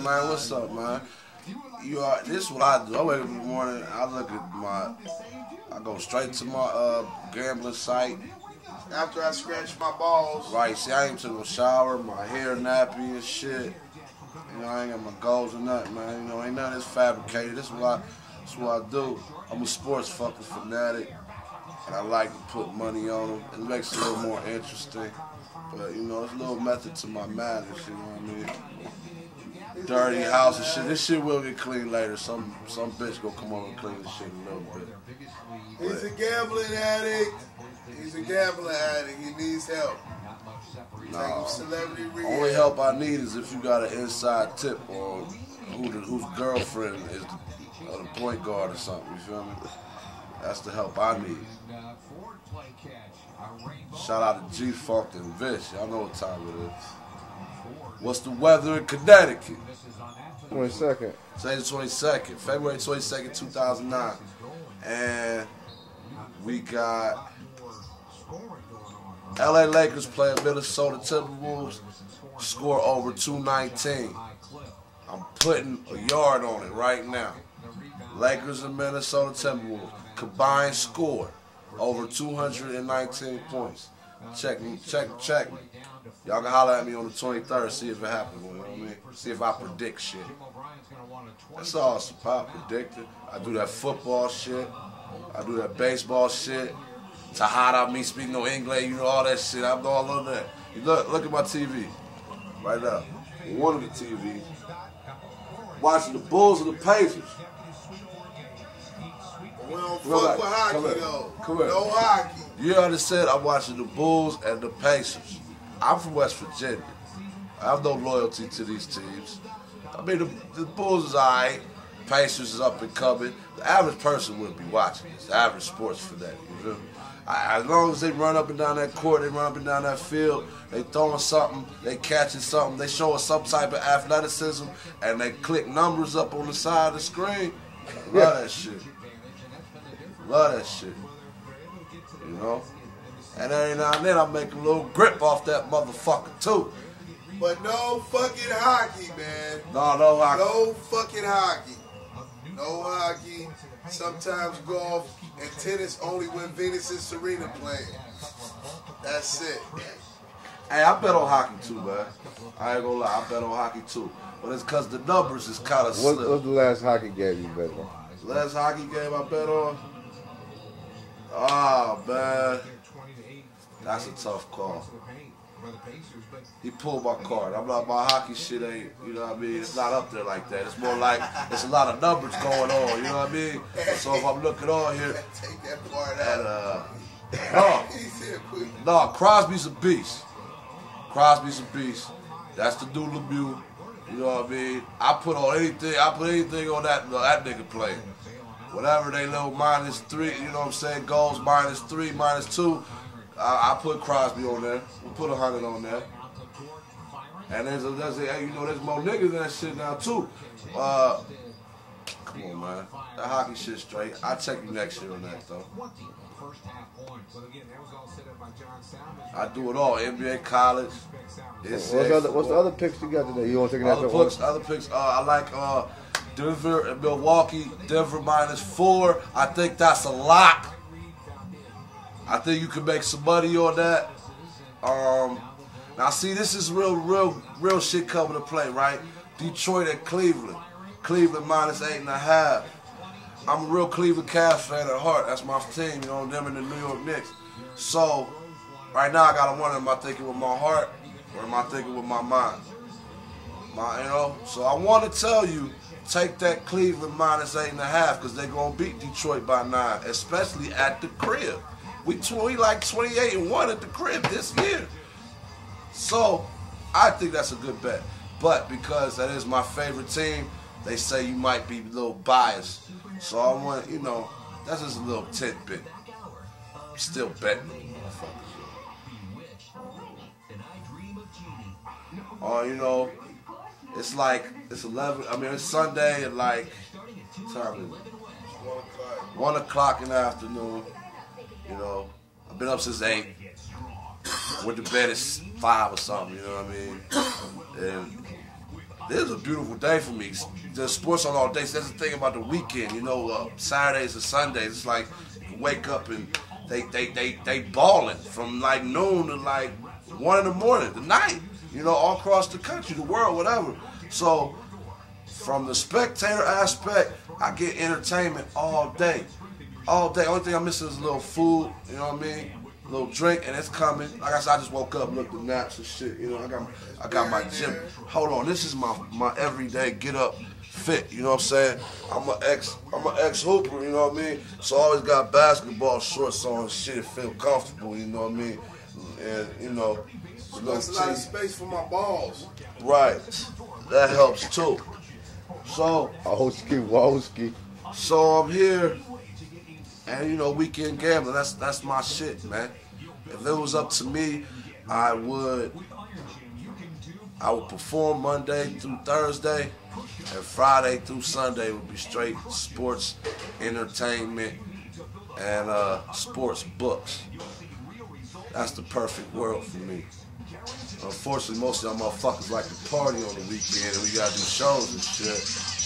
man. What's up, man? You are. This is what I do. I wake up in the morning. I look at my. I go straight to my uh, gambling site. After I scratch my balls. Right. See, I ain't took no shower. My hair nappy and shit. You know, I ain't got my goals or nothing, man. You know, ain't none of this fabricated. This is what I. This is what I do. I'm a sports fucking fanatic, and I like to put money on them. It makes it a little more interesting. But you know, it's a little method to my madness. You know what I mean? Dirty house and shit. This shit will get clean later. Some some bitch gonna come over and clean this shit a little bit. He's a gambling addict. He's a gambling addict. He needs help. Take him No. celebrity Only help I need is if you got an inside tip on who the, whose girlfriend is the, or the point guard or something. You feel me? That's the help I need. Shout out to G Funk and Vish. Y'all know what time it is. What's the weather in Connecticut? One second. Say the 22nd, February 22nd, 2009. And we got LA Lakers playing Minnesota Timberwolves, score over 219. I'm putting a yard on it right now. Lakers and Minnesota Timberwolves combined score over 219 points. Check me, check, check me. Y'all can holler at me on the 23rd, see if it happens. You know what I mean? See if I predict shit. That's awesome. I predicted. I do that football shit. I do that baseball shit. Tahada, me speak no English, you know all that shit. I'm all of that. You look, look at my TV right now. One of the TVs. Watching the Bulls and the Pacers. We don't fuck with hockey though. Come. No hockey. You understand? I'm watching the Bulls and the Pacers. I'm from West Virginia. I have no loyalty to these teams. I mean, the, the Bulls is alright. Pacers is up and coming. The average person wouldn't be watching this. The average sports fanatic. You? I, as long as they run up and down that court, they run up and down that field, they throwing something, they catching something, they showing some type of athleticism, and they click numbers up on the side of the screen. I Love that shit. Love that shit. You know? And every now and then I make a little grip off that motherfucker too. But no fucking hockey, man. No, no, hockey. No fucking hockey. No hockey. Sometimes golf and tennis only when Venus and Serena playing. That's it. Hey, I bet on hockey too, man. I ain't gonna lie, I bet on hockey too. But it's cause the numbers is kind of What, slim. what's the last hockey game you bet on? Last hockey game I bet on. Oh man, that's a tough call. He pulled my card. I'm like, my hockey shit ain't, you know what I mean? It's not up there like that. It's more like, it's a lot of numbers going on, you know what I mean? So if I'm looking on here, Take that part and, out. uh, no, He said, "Put- no, Crosby's a beast. Crosby's a beast. That's the dude Lemieux. You know what I mean? I put on anything. I put anything on that that nigga play. Whatever they little minus three. You know what I'm saying? Goals minus three, minus two. I, I put Crosby on there. We put a hundred on there. And there's a, there's a, you know there's more niggas in that shit now too. Uh, come on man, that hockey shit straight. I'll check you next year on that though. I do it all. NBA, college. It's What's the, other, what's the other picks you got today? You want to take other that one? picks, other picks. Uh, I like uh, Denver and Milwaukee. Denver minus four. I think that's a lock. I think you can make some money on that. Um, now see, this is real, real, real shit coming to play, right? Detroit and Cleveland. Cleveland minus eight and a half. I'm a real Cleveland Cavs fan at heart. That's my team, you know, them and the New York Knicks. So, right now I gotta wonder, am I thinking with my heart or am I thinking with my mind? My, you know, so I want to tell you, take that Cleveland minus eight and a half because they're gonna beat Detroit by nine, especially at the crib. We we like 28 and one at the crib this year. So, I think that's a good bet. But because that is my favorite team, they say you might be a little biased. So I want, you know, that's just a little tidbit. Still betting motherfuckers. Or, you know, it's like, it's 11, I mean, it's Sunday at like, time? One o'clock in the afternoon. You know, I've been up since eight. Went to bed at five or something. You know what I mean? And this is a beautiful day for me. The sports on all day. So that's the thing about the weekend. You know, uh, Saturdays and Sundays. It's like you wake up and they they they they balling from like noon to like one in the morning, the night. You know, all across the country, the world, whatever. So from the spectator aspect, I get entertainment all day. All day. Only thing I'm missing is a little food, you know what I mean? A little drink, and it's coming. Like I said, I just woke up, looked at naps and shit. You know, I got I got my gym. Hold on, this is my my everyday get up fit. You know what I'm saying? I'm an ex I'm an ex hooper. You know what I mean? So I always got basketball shorts on, shit, feel comfortable. You know what I mean? And you know, That's a lot of space for my balls. right? That helps too. So Woski, Woski. So I'm here, and you know, weekend gambling. That's that's my shit, man. If it was up to me, I would I would perform Monday through Thursday, and Friday through Sunday would be straight sports, entertainment, and uh, sports books. That's the perfect world for me. Unfortunately, most of y'all motherfuckers like to party on the weekend, and we gotta do shows and shit.